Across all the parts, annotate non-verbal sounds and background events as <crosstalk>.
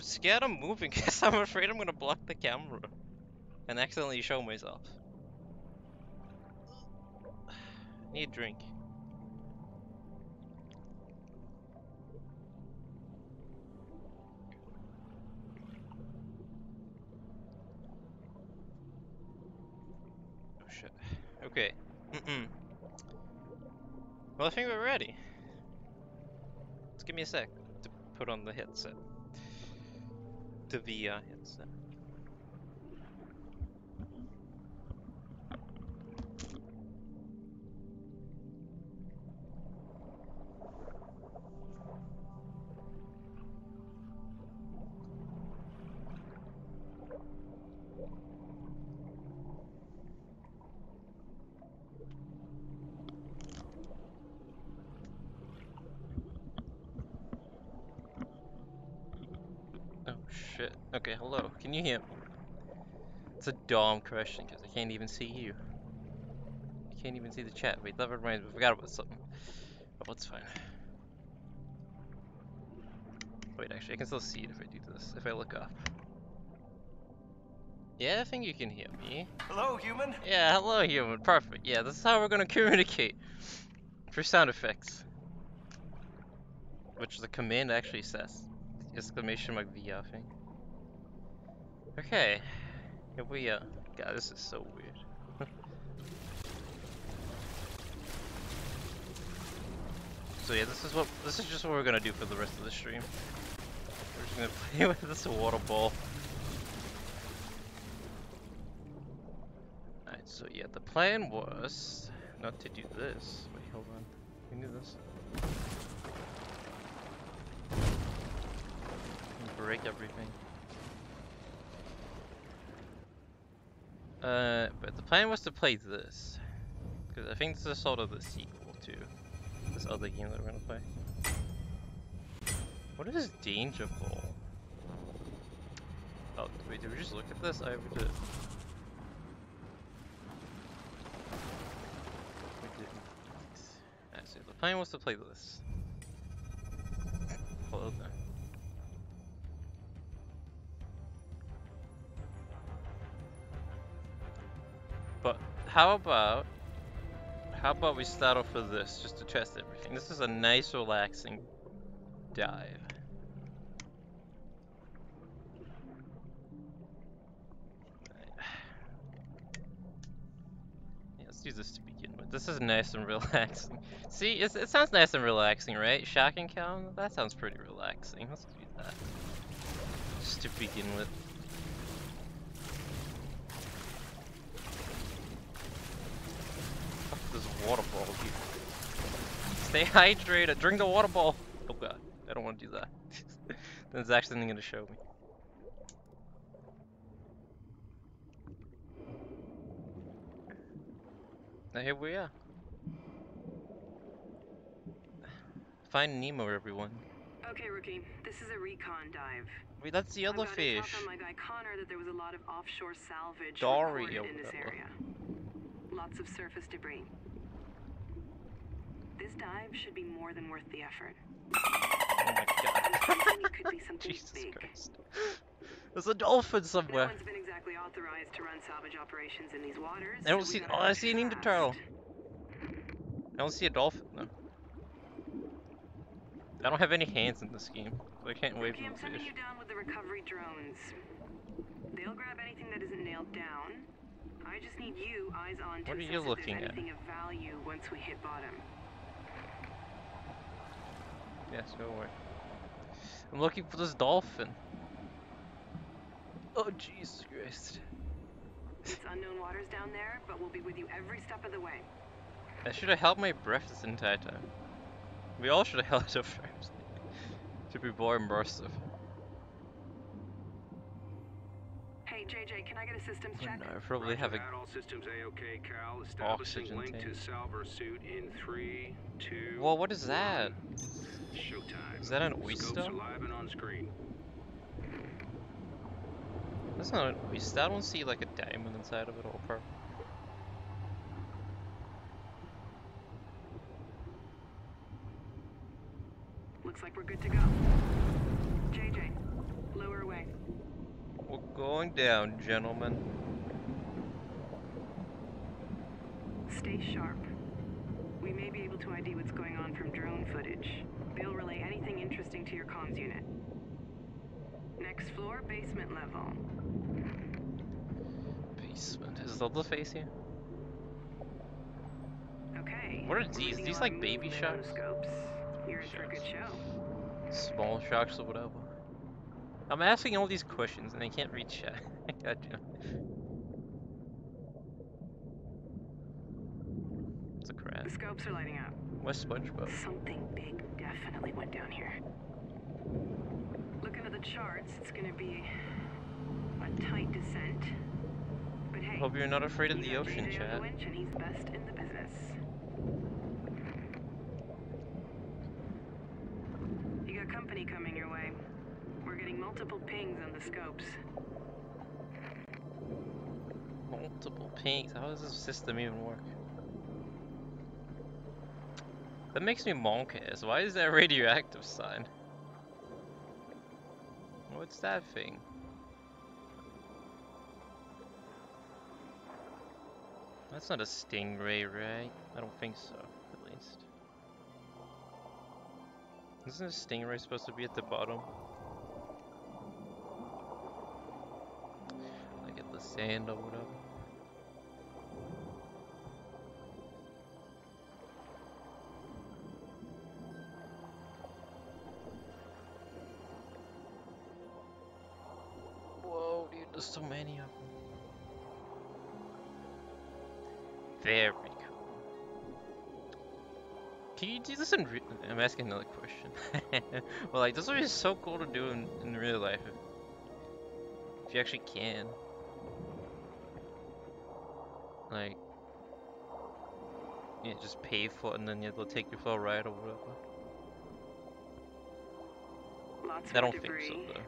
scared of moving <laughs> because I'm afraid I'm gonna block the camera and accidentally show myself. Need a drink. Oh shit. Okay. Well, I think we're ready. Just give me a sec to put on the headset. The VR headset. Shit. Okay, hello. Can you hear me? It's a dumb question because I can't even see you. I can't even see the chat. Wait, reminds me. I forgot about something. Oh, it's fine. Wait, actually, I can still see it if I do this. If I look up. Yeah, I think you can hear me. Hello, human. Yeah, hello, human. Perfect. Yeah, this is how we're gonna communicate. For sound effects. Which the command actually says. Exclamation mark VR thing. Okay. Here we are. God, this is so weird. <laughs> so yeah, this is what this is just what we're gonna do for the rest of the stream. We're just gonna <laughs> play with this water ball. Alright, so yeah, the plan was not to do this. Wait, hold on. We do this. break everything. Uh, but the plan was to play this. Because I think this is sort of the sequel to this other game that we're gonna play. What is Danger Ball? Oh, wait, did we just look at this? I did. We didn't. So the plan was to play this. Hello there. How about how about we start off with this just to test everything? This is a nice relaxing dive. <sighs> Yeah, let's do this to begin with. This is nice and <laughs> relaxing. See, it sounds nice and relaxing, right? Shark Encounter? That sounds pretty relaxing. Let's do that. Just to begin with. Fuck this water ball, dude. Stay hydrated. Drink the water ball. Oh god, I don't want to do that. <laughs> then it's actually going to show me. Now here we are. Find Nemo, everyone. Okay, rookie. This is a recon dive. Wait, that's the other fish. my guy Connor that there was a lot of offshore salvage Dory in this area. Lots of surface debris. This dive should be more than worth the effort. Oh my god. could be <laughs> something Jesus big. Christ. There's a dolphin somewhere. No one's been exactly authorized to run salvage operations in these waters. I don't so see- oh, I see an Ender turtle. I don't see a dolphin though. I don't have any hands in this game, so I can't wave Rookie, I'm from the sending fish. you down with the recovery drones. They'll grab anything that isn't nailed down. I just need you eyes on to What are you looking at? anything of value once we hit bottom. Yes, go away. I'm looking for this dolphin. Oh Jesus Christ. It's unknown waters down there, but we'll be with you every step of the way. I should have held my breath this entire time. We all should have held our first. to be more immersive. Hey JJ, can I get a systems Oh, check? no, I probably have a Roger that, all systems A-OK, Cal. Establishing Oxygen link to tank. salver suit in three, two. Whoa, what is that? one. Showtime. Is that an oyster? are live and on screen. That's not an oyster. I don't see like a diamond inside of it or pearl. Looks like we're good to go. JJ, Lower away. We're going down, gentlemen. Stay sharp. We may be able to ID what's going on from drone footage. They'll relay anything interesting to your comms unit. Next floor, basement level. Basement. Is Zelda face here? Okay. What are these? These like baby sharks? Scopes. You're in for a good show. Small sharks or whatever. I'm asking all these questions and <laughs> I can't read chat. gotcha. It's a crap. The scopes are lighting up. Where's SpongeBob? Something big definitely went down here. Looking at the charts, it's gonna be a tight descent. But hey, Hope you're not afraid of the ocean, the chat. winch and he's best in the business. You got company coming your way. We're getting multiple pings on the scopes. Multiple pings. How does this system even work? That makes me monk-ass. Why is that radioactive sign? What's that thing? That's not a stingray, right? I don't think so, at least. Isn't a stingray supposed to be at the bottom? Like at the sand or whatever. Very cool. Can you do this in re- I'm asking another question. <laughs> well, like, this would be so cool to do in, in real life. If, if you actually can. Like, yeah, just pay for it and then they'll take you for a ride or whatever. Lots I don't think so, though.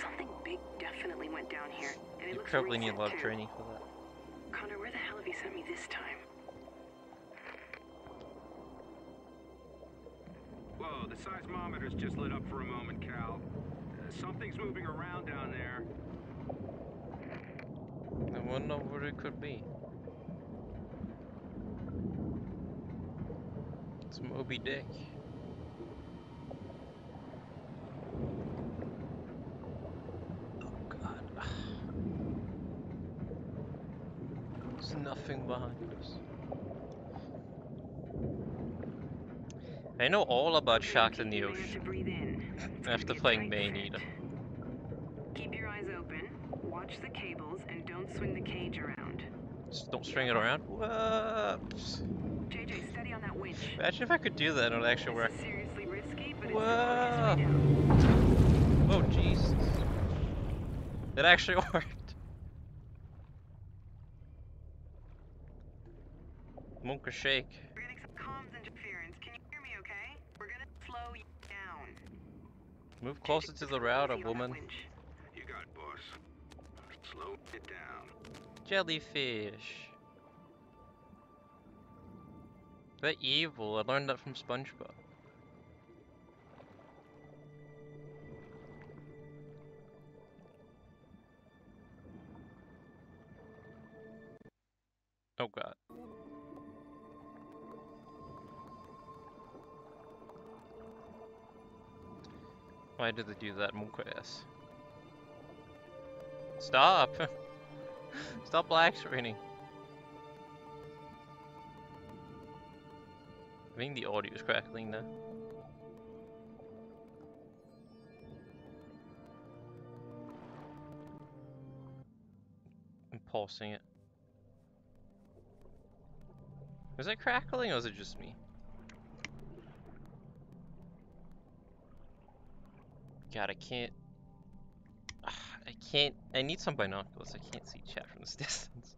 Something big definitely went down here, and it You looks probably need a lot of training for that. Connor, where the hell have you sent me this time? Seismometer's just lit up for a moment, Cal. Uh, something's moving around down there. I wonder what it could be. It's Moby Dick. Oh god. <sighs> There's nothing behind us. I know all about sharks in the Keep your minute to ocean breathe in. It's gonna after playing tight Main. Eater. Keep your eyes open, watch the cables, and don't swing the cage around. Just don't string it around. Whoops. JJ, steady on that winch. Imagine if I could do that it would actually work. Seriously risky, but Whoa. it's quickest. Oh, Jesus. It actually <laughs> worked. Monka shake. We're getting some comms interference. Can you hear me okay? We're gonna slow you down. Move closer to the router, woman. You got it, boss. Slow it down. Jellyfish. They're evil. I learned that from SpongeBob. Oh god. Why did they do that, Monka? Stop! <laughs> Stop black screening. I think the audio is crackling now. I'm pausing it. Is it crackling or is it just me? God, I can't. <sighs> I can't. I need some binoculars. I can't see chat from this <laughs> distance.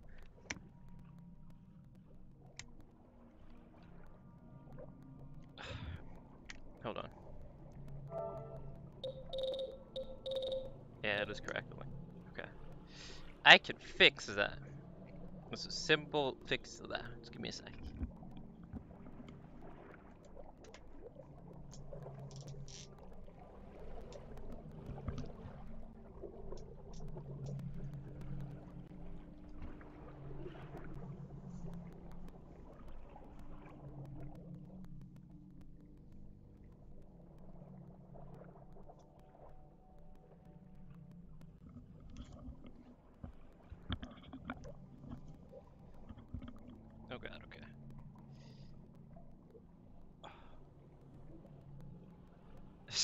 <sighs> Hold on. Yeah, it is crackling. Okay. I can fix that. It's a simple fix to that. Just give me a sec.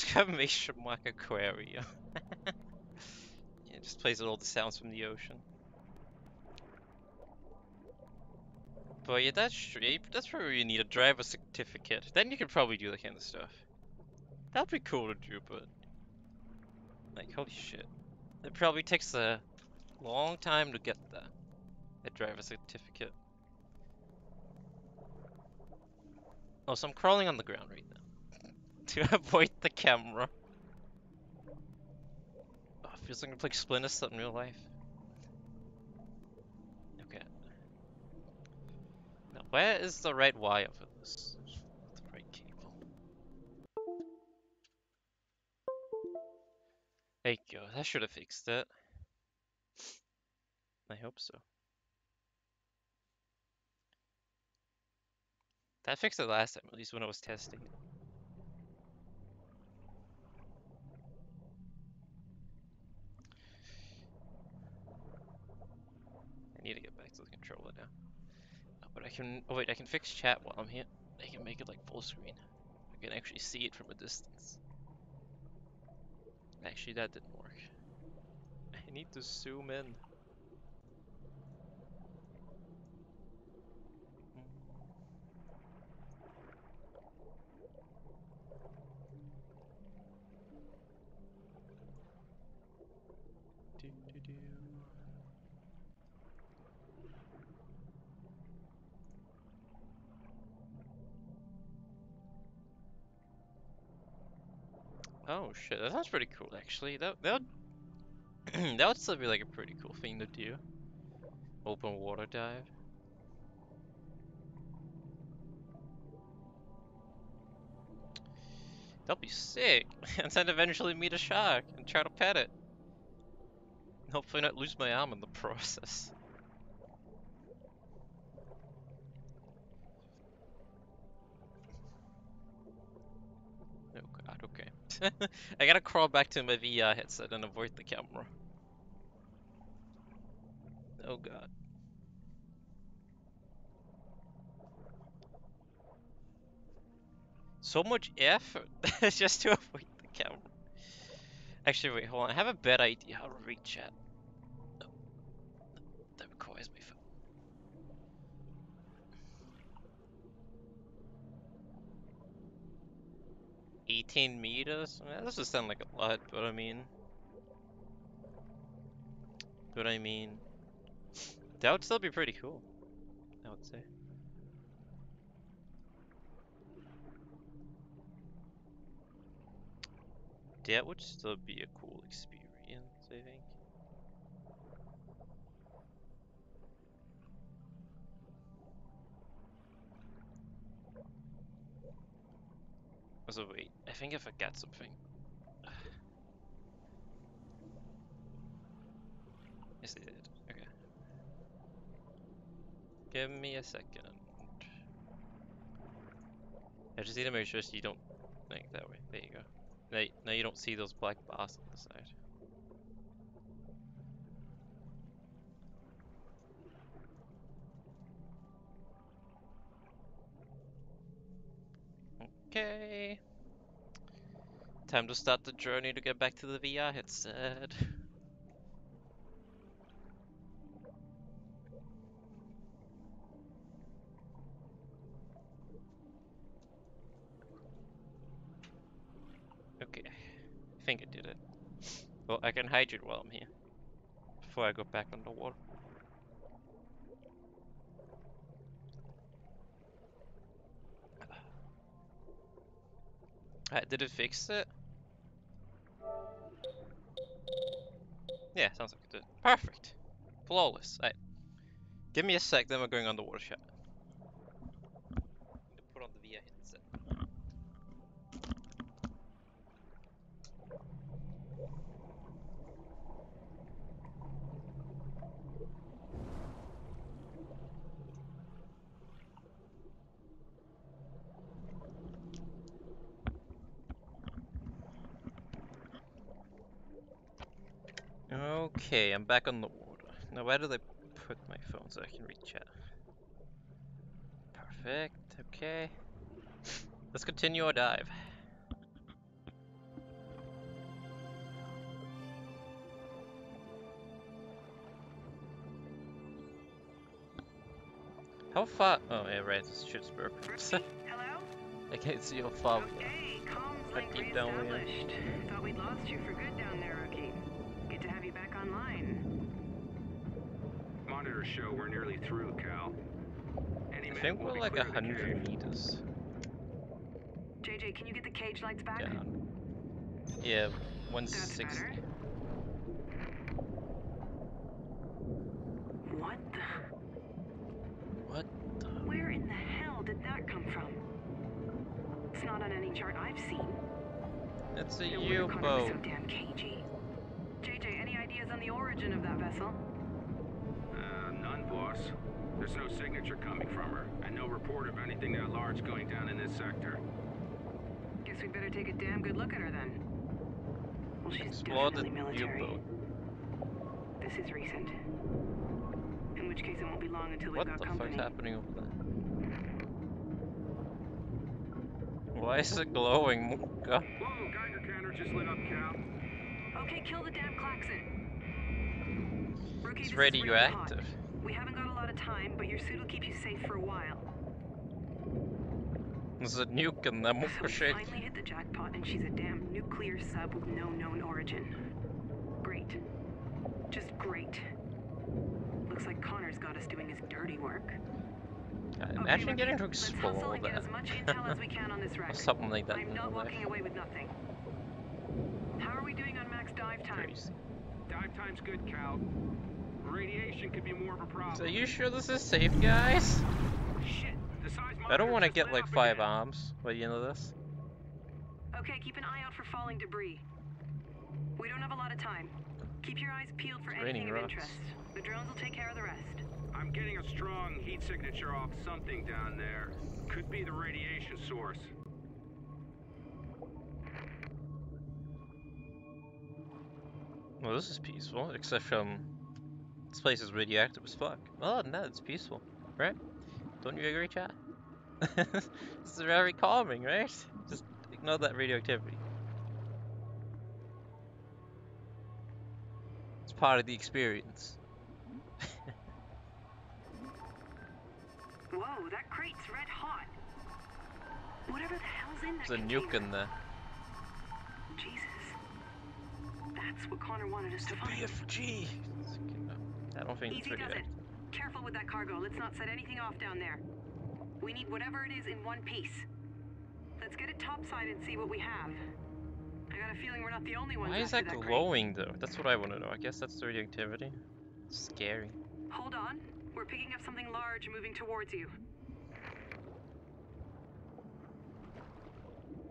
Exclamation mark aquarium. <laughs> yeah, it just plays all the sounds from the ocean. But yeah, that's yeah, That's where you need a driver certificate. Then you can probably do that kind of stuff. That'd be cool to do, but like, holy shit, it probably takes a long time to get that. A driver certificate. Oh, so I'm crawling on the ground right now to <laughs> avoid the camera. Oh, feels like I'm playing Splinter Cell in real life. Okay. Now, where is the right wire for this? The right cable. There you go. That should have fixed it. I hope so. That fixed it last time, at least when I was testing it. Need to get back to the controller now. Oh, but I can. Oh wait, I can fix chat while I'm here. I can make it like full screen. I can actually see it from a distance. Actually, that didn't work. <laughs> I need to zoom in. Oh shit, that sounds pretty cool actually. That that would <clears throat> that would still be like a pretty cool thing to do. Open water dive. That'll be sick. <laughs> and then eventually meet a shark and try to pet it. Hopefully not lose my arm in the <laughs> process. <laughs> I gotta crawl back to my VR headset and avoid the camera. Oh god. So much effort <laughs> just to avoid the camera. Actually, wait, hold on. I have a bad idea how to reach chat. No. That requires my phone. 18 meters? Eh, That doesn't sound like a lot, but I mean... But I mean... That would still be pretty cool. I would say. That would still be a cool experience, I think. Also, wait, I think I forgot something. Yes, I did. Okay. Give me a second. I just need to make sure you don't think that way. There you go. Now, now you don't see those black bars on the side. Okay. Time to start the journey to get back to the VR headset. Okay, I think I did it. Well, I can hide it while I'm here. Before I go back underwater. Uh, did it fix it? Yeah, sounds like it did. Perfect. Flawless. Alright. Give me a sec, then we're going underwater shot. Put Okay, I'm back on the water. Now where did I put my phone so I can reach out? Perfect, okay. Let's continue our dive. How far? Oh, yeah, right, this shit's perfect. <laughs> I can't see how far we are. How deep down we. Thought we lost you for good down Monitors show we're nearly through, Cal. Any I think we'll we're like a clearing the cave. hundred meters JJ, can you get the cage lights back? down. Yeah, 160. What the? What the? Where in the hell did that come from? It's not on any chart I've seen. That's a No wonder Connor was U-boat. so damn cagey. JJ, any ideas on the origin of that vessel? None, boss. There's no signature coming from her, and no report of anything that large going down in this sector. Guess we'd better take a damn good look at her then. Well, she's Explore definitely military. This is recent. In which case, it won't be long until we've What got the company. fuck's happening over there? Why is it glowing? Munka? Whoa, Geiger counter just lit up, Cal. Okay, kill the damn klaxon. Rookie, It's this is really hot. radioactive. We haven't got a lot of time, but your suit will keep you safe for a while. There's a nuke in the So Munka we shit. finally hit the jackpot, and she's a damn nuclear sub with no known origin. Great. Just great. Looks like Connor's got us doing his dirty work. God, Okay, Imagine Rookie, getting to let's hustle explore and get that. as much intel as we can on this <laughs> or something like that I'm not walking away with nothing. How are we doing on max dive time? Crazy. Dive time's good, Cal. Radiation could be more of a problem. So you sure this is safe, guys? Shit, I don't want to get like five again. arms by the end of this. Okay, keep an eye out for falling debris. We don't have a lot of time. Keep your eyes peeled for It's anything of rocks. interest. The drones will take care of the rest. I'm getting a strong heat signature off something down there. Could be the radiation source. Well, this is peaceful, except from this place is radioactive as fuck. Well, no, it's peaceful, right? Don't you agree, chat? <laughs> this is very calming, right? Just ignore that radioactivity. It's part of the experience. <laughs> Whoa, that crate's red hot. Whatever the hell's in that There's a nuke in there. Jesus. That's what Connor wanted us to find. BFG. I don't think it's Easy does it. Careful with that cargo. Let's not set anything off down there. We need whatever it is in one piece. Let's get it topside and see what we have. I got a feeling we're not the only ones Why is that crate. glowing though? That's what I want to know. I guess that's the radioactivity. It's Scary. Hold on. We're picking up something large moving towards you.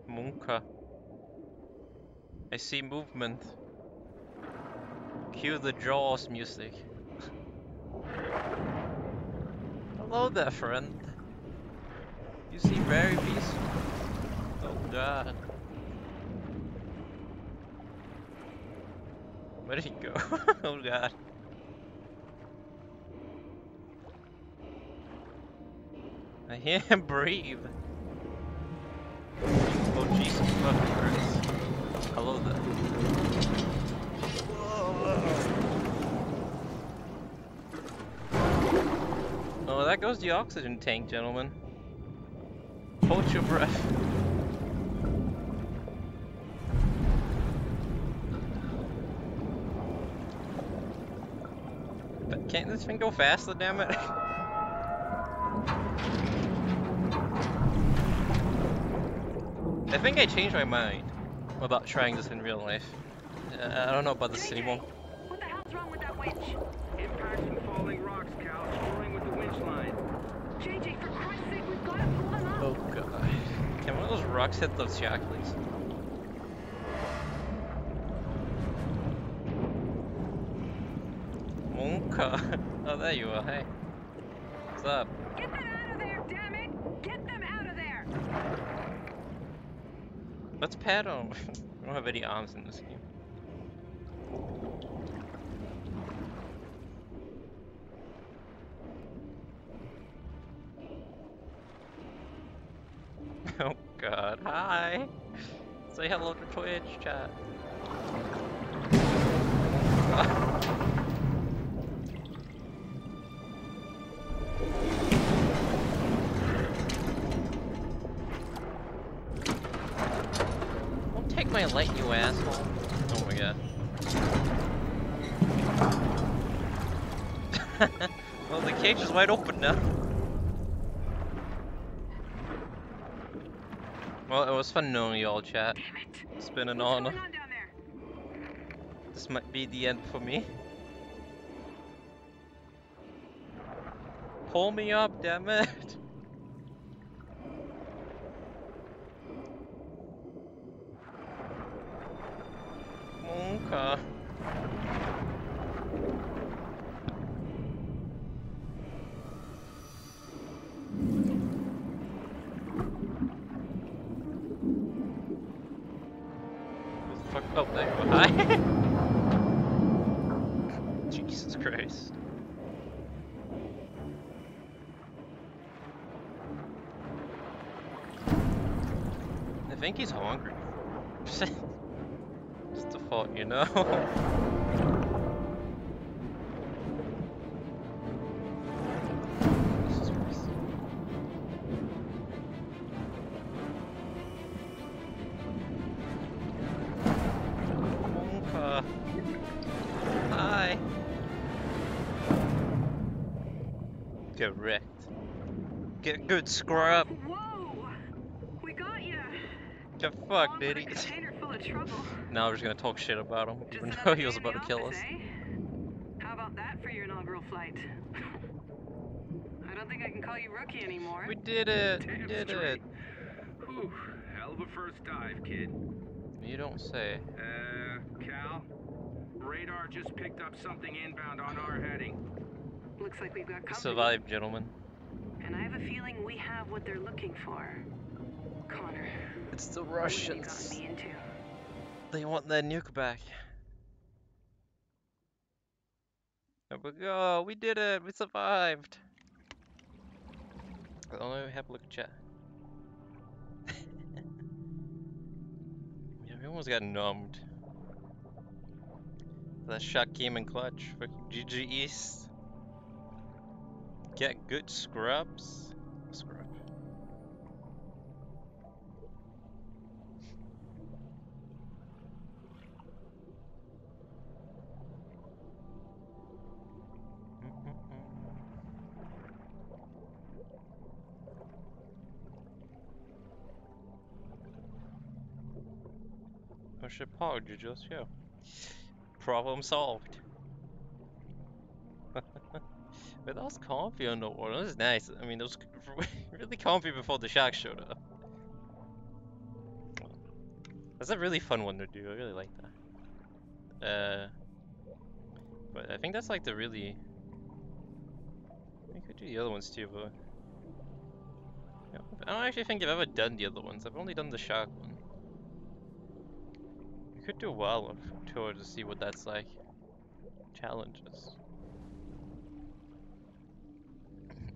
Munka. I see movement. Cue the Jaws music. Hello there, friend. You seem very peaceful. Oh god. Where did he go? <laughs> oh god. I hear him breathe. Oh Jesus fucking Christ. Hello there. Goes the oxygen tank, gentlemen. Hold your breath. But Can't this thing go faster, damn it? <laughs> I think I changed my mind about trying this in real life. Uh, I don't know about this anymore. What the hell's wrong with that winch? Impacts from falling rocks, Cal, screwing with the winch line. JJ, for Christ's sake, we've got to pull them up. Oh god. Can one of those rocks hit those shack, please? Oh, <laughs> Monka. Oh, there you are. Hey. What's up? Get them out of there, damn it! Get them out of there! Let's pet him. <laughs> I don't have any arms in this game. Hi. Say hello to Twitch chat. Don't take my light, you asshole. Oh my god. <laughs> well, the cage is wide open now. Well, it was fun knowing you all, chat. Damn it. It's been an honor. going on down there? This might be the end for me. Pull me up, damn it! <laughs> Oh, there you. Hi. <laughs> Jesus Christ. I think he's hungry. <laughs> Just a thought, you know? <laughs> Get wrecked. Get good scrub. Whoa! We got you. Get fucked, did he? Full of trouble. now we're just gonna talk shit about him, even though he was about to kill us. eh? How about that for your inaugural flight? I don't think I can call you rookie anymore. We did it! We did straight. it! Whew, hell of a first dive, kid. You don't say. Uh, Cal? Radar just picked up something inbound on our heading. Looks like we've got We company. survived, gentlemen. And I have a feeling we have what they're looking for. Connor. It's the what have you Russians. me into? They want their nuke back. There we go. We did it. We survived. I don't know. Have a look at chat. <laughs> yeah, we almost got numbed. That shot came in clutch. Fucking GG EZ. Get good scrubs. Scrub. I should pog you just yeah. Problem solved. but that was comfy underwater. That was nice. I mean, it was <laughs> really comfy before the shark showed up. That's a really fun one to do. I really like that. Uh, but I think that's like the really. I could do the other ones too, but I don't actually think I've ever done the other ones. I've only done the shark one. We could do a wildlife tour to see what that's like. Challenges.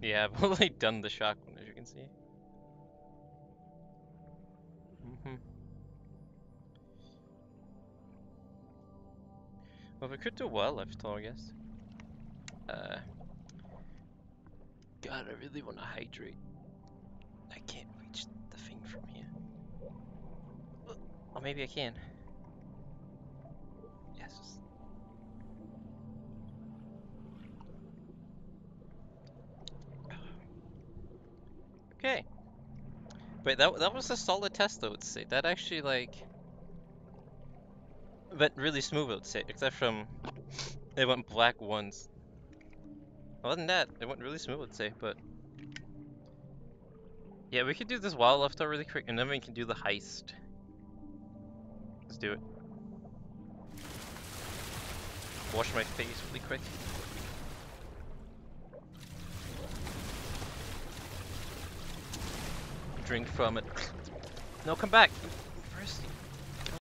Yeah, <laughs> I've only done the shock one, as you can see. hmm Well, we could do wildlife tour, I guess. Uh, God, I really want to hydrate. I can't reach the thing from here. Or maybe I can. Okay. Wait, that that was a solid test, I would say. That actually like went really smooth, I would say, except from it went black once. Other than that, it went really smooth, I'd say. But yeah, we could do this wildlife tour really quick, and then we can do the heist. Let's do it. Wash my face really quick. Drink from it. No, come back. Thirsty.